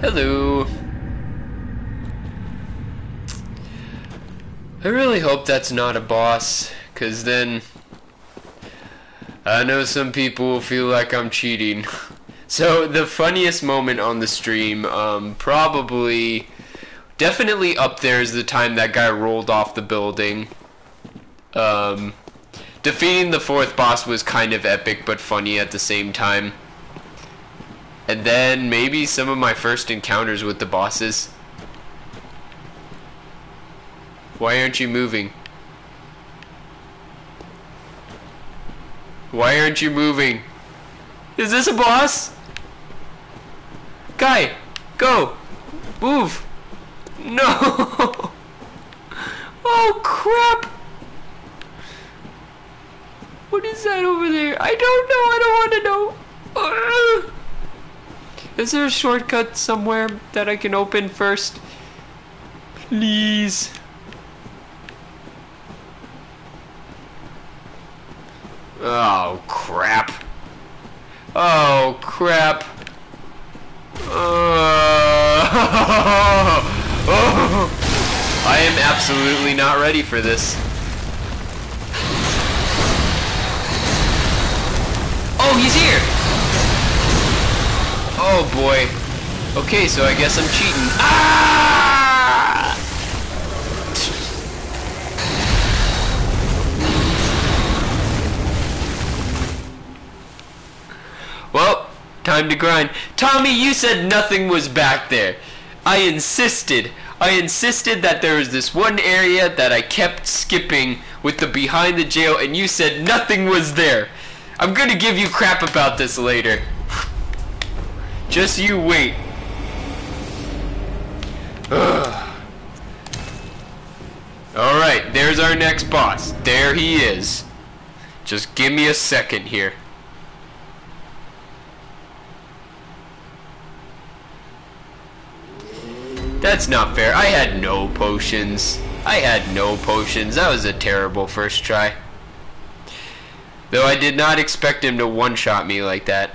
Hello. I really hope that's not a boss, because then I know some people will feel like I'm cheating. So the funniest moment on the stream, um, probably, definitely up there is the time that guy rolled off the building. Um, defeating the fourth boss was kind of epic but funny at the same time. And then maybe some of my first encounters with the bosses. Why aren't you moving? Why aren't you moving? Is this a boss? Guy, go! Move! No! oh crap! What is that over there? I don't know, I don't want to know! Is there a shortcut somewhere that I can open first? Please. Oh, crap. Oh, crap. Uh, I am absolutely not ready for this. Oh boy. Okay, so I guess I'm cheating. Ah! Well, time to grind. Tommy, you said nothing was back there. I insisted. I insisted that there was this one area that I kept skipping with the behind the jail, and you said nothing was there. I'm gonna give you crap about this later. Just you wait. Alright, there's our next boss. There he is. Just give me a second here. That's not fair. I had no potions. I had no potions. That was a terrible first try. Though I did not expect him to one-shot me like that.